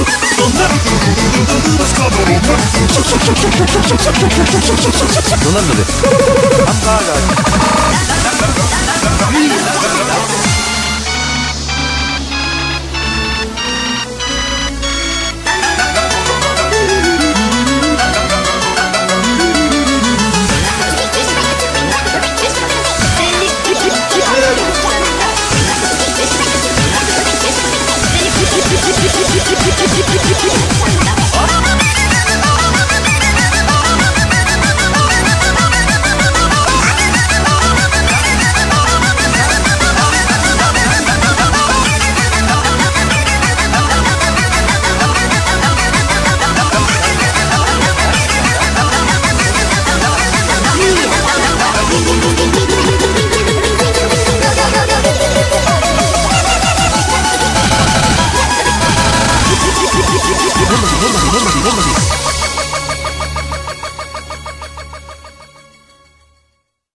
ドナルドですハンバーガー